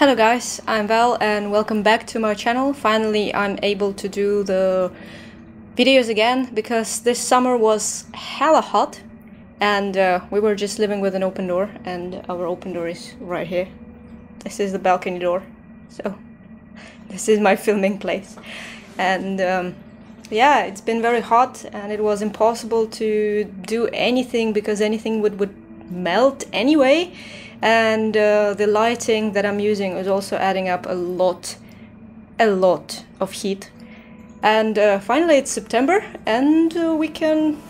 Hello guys, I'm Vel and welcome back to my channel. Finally I'm able to do the videos again because this summer was hella hot and uh, we were just living with an open door and our open door is right here. This is the balcony door, so this is my filming place. And um, yeah, it's been very hot and it was impossible to do anything because anything would, would melt anyway and uh, the lighting that I'm using is also adding up a lot, a lot of heat. And uh, finally it's September and uh, we can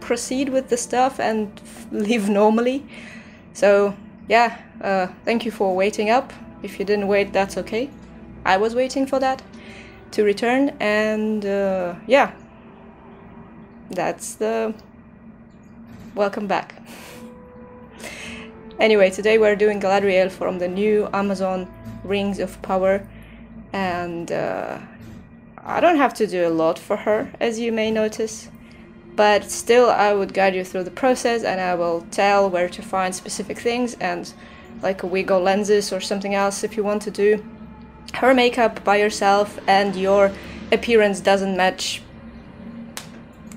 proceed with the stuff and live normally. So yeah, uh, thank you for waiting up. If you didn't wait, that's okay. I was waiting for that to return and uh, yeah, that's the welcome back. Anyway, today we're doing Galadriel from the new Amazon Rings of Power and uh, I don't have to do a lot for her as you may notice but still I would guide you through the process and I will tell where to find specific things and like a wig or lenses or something else if you want to do. Her makeup by yourself and your appearance doesn't match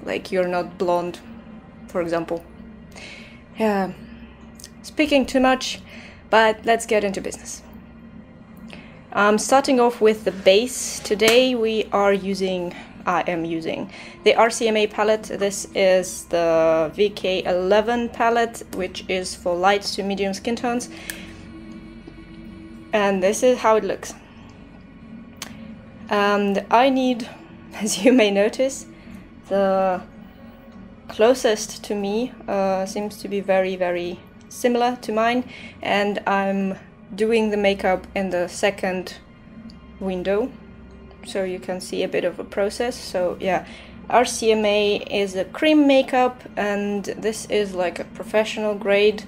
like you're not blonde for example. Yeah speaking too much, but let's get into business. Um, starting off with the base, today we are using, I am using the RCMA palette. This is the VK11 palette, which is for light to medium skin tones. And this is how it looks. And I need, as you may notice, the closest to me uh, seems to be very, very similar to mine and I'm doing the makeup in the second window so you can see a bit of a process. So yeah RCMA is a cream makeup and this is like a professional grade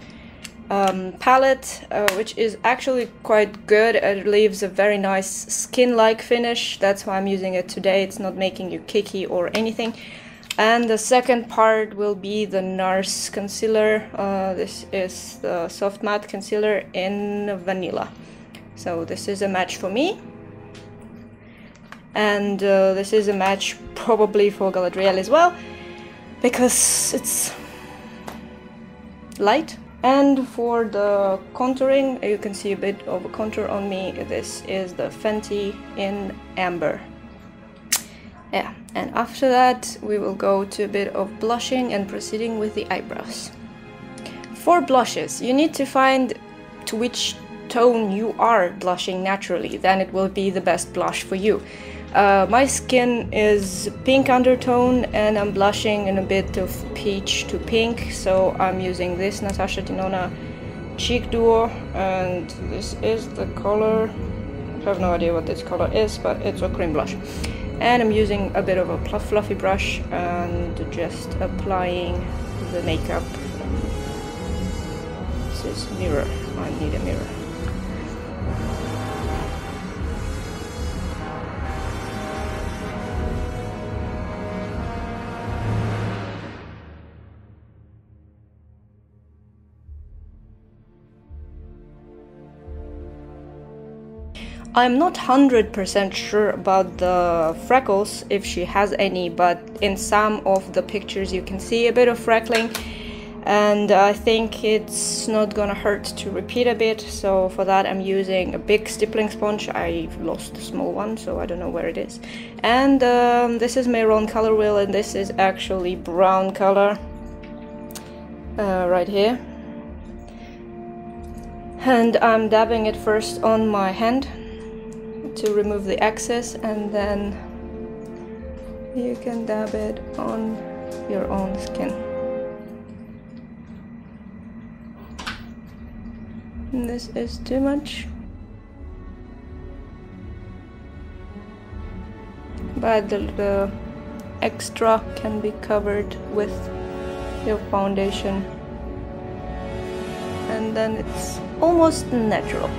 um, palette uh, which is actually quite good. It leaves a very nice skin-like finish. That's why I'm using it today. It's not making you kicky or anything and the second part will be the NARS concealer. Uh, this is the soft matte concealer in vanilla. So this is a match for me. And uh, this is a match probably for Galadriel as well. Because it's light. And for the contouring, you can see a bit of a contour on me. This is the Fenty in Amber. Yeah, and after that we will go to a bit of blushing and proceeding with the eyebrows. For blushes, you need to find to which tone you are blushing naturally, then it will be the best blush for you. Uh, my skin is pink undertone and I'm blushing in a bit of peach to pink, so I'm using this Natasha Denona Cheek Duo and this is the color, I have no idea what this color is, but it's a cream blush and I'm using a bit of a fluffy brush and just applying the makeup. This is mirror. I need a mirror I'm not 100% sure about the freckles, if she has any, but in some of the pictures you can see a bit of freckling. And I think it's not gonna hurt to repeat a bit so for that I'm using a big stippling sponge. I lost the small one so I don't know where it is. And um, this is Mehron color wheel and this is actually brown color uh, right here. And I'm dabbing it first on my hand to remove the excess and then you can dab it on your own skin. And this is too much. But the, the extra can be covered with your foundation and then it's almost natural.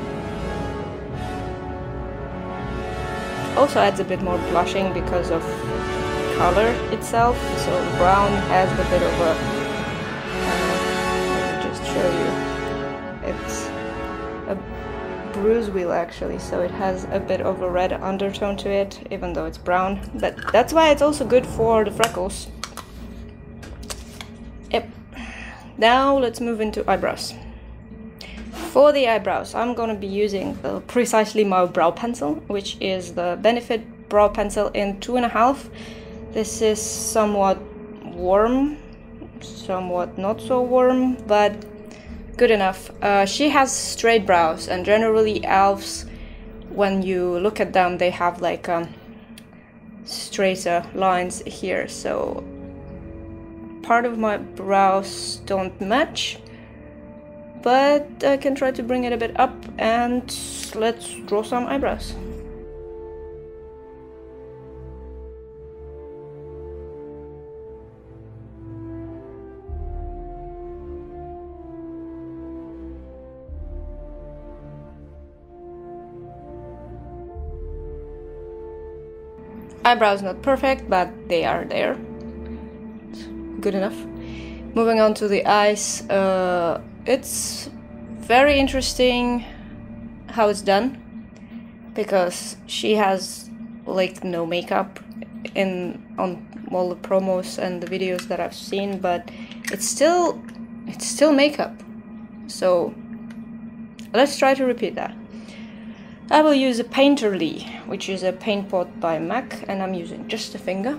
Also adds a bit more blushing because of color itself. So brown has a bit of a. Uh, let me just show you. It's a rose wheel actually, so it has a bit of a red undertone to it, even though it's brown. But that's why it's also good for the freckles. Yep. Now let's move into eyebrows. For the eyebrows, I'm gonna be using precisely my brow pencil, which is the Benefit Brow Pencil in two and a half. This is somewhat warm, somewhat not so warm, but good enough. Uh, she has straight brows, and generally elves, when you look at them, they have like um, straighter lines here. So part of my brows don't match, but I can try to bring it a bit up, and let's draw some eyebrows. Eyebrows not perfect, but they are there. Good enough. Moving on to the eyes, uh, it's very interesting how it's done because she has like no makeup in on all the promos and the videos that I've seen, but it's still it's still makeup. So let's try to repeat that. I will use a Painterly, which is a paint pot by MAC, and I'm using just a finger.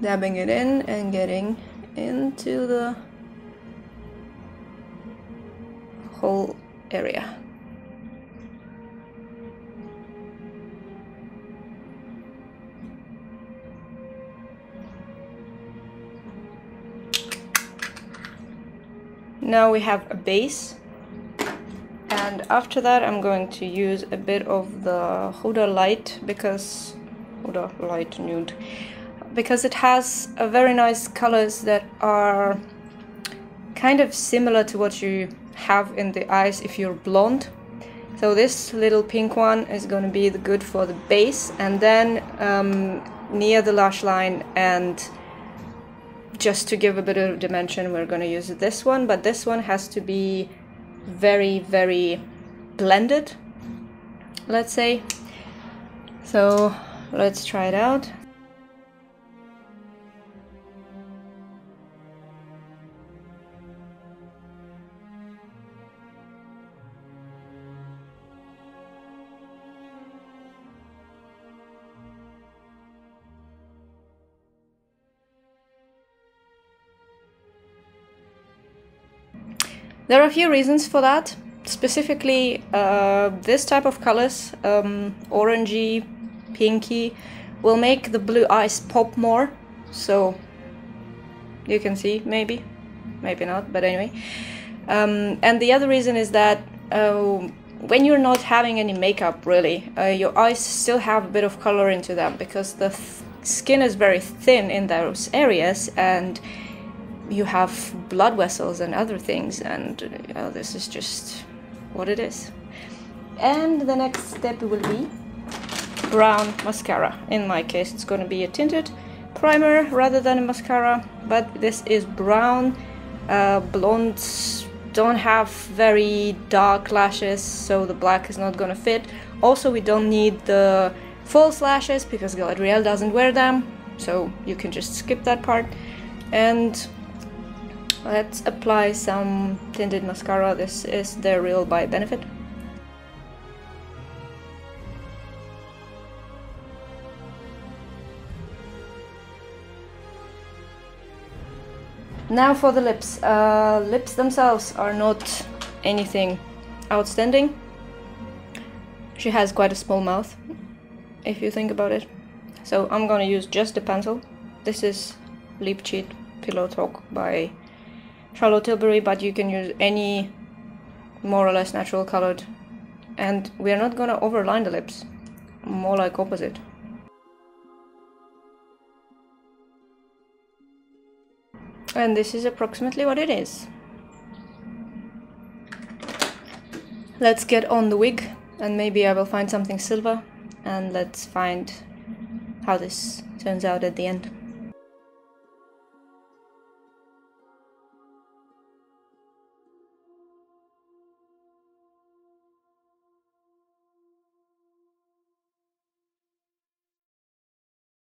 Dabbing it in and getting into the whole area. Now we have a base and after that I'm going to use a bit of the Huda Light because Huda Light Nude because it has a very nice colors that are kind of similar to what you have in the eyes if you're blonde so this little pink one is going to be the good for the base and then um, near the lash line and just to give a bit of dimension we're going to use this one but this one has to be very, very blended, let's say. So let's try it out. There are a few reasons for that. Specifically, uh, this type of colors, um, orangey, pinky, will make the blue eyes pop more. So you can see, maybe, maybe not, but anyway. Um, and the other reason is that uh, when you're not having any makeup, really, uh, your eyes still have a bit of color into them because the th skin is very thin in those areas and you have blood vessels and other things, and you know, this is just what it is. And the next step will be brown mascara. In my case, it's going to be a tinted primer rather than a mascara, but this is brown. Uh, blondes don't have very dark lashes, so the black is not going to fit. Also, we don't need the false lashes because Galadriel doesn't wear them, so you can just skip that part. And Let's apply some tinted mascara. This is the Real by Benefit. Now for the lips. Uh, lips themselves are not anything outstanding. She has quite a small mouth, if you think about it. So I'm gonna use just the pencil. This is Lip Cheat Pillow Talk by Charlotte Tilbury, but you can use any more or less natural colored. And we are not gonna overline the lips, more like opposite. And this is approximately what it is. Let's get on the wig and maybe I will find something silver and let's find how this turns out at the end.